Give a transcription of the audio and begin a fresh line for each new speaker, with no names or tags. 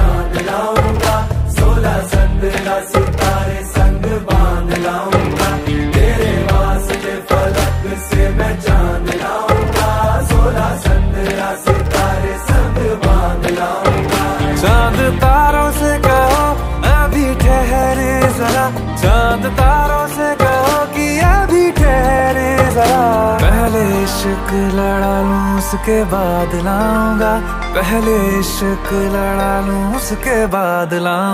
जान लाऊँगा, सोलह संद्रा सितारे संग बाँध लाऊँगा। तेरे वास्ते फलक से मैं जान लाऊँगा, सोलह संद्रा सितारे संग बाँध लाऊँगा।
चाँद तारों से कहो, अभी ठहरे जरा। चाँद तारों से कहो कि अभी ठहरे जरा। पहले इश्क लड़ा लूँ उसके बाद लाऊँगा। पहले इश्क लड़ा लूँ उसके बाद लाऊं।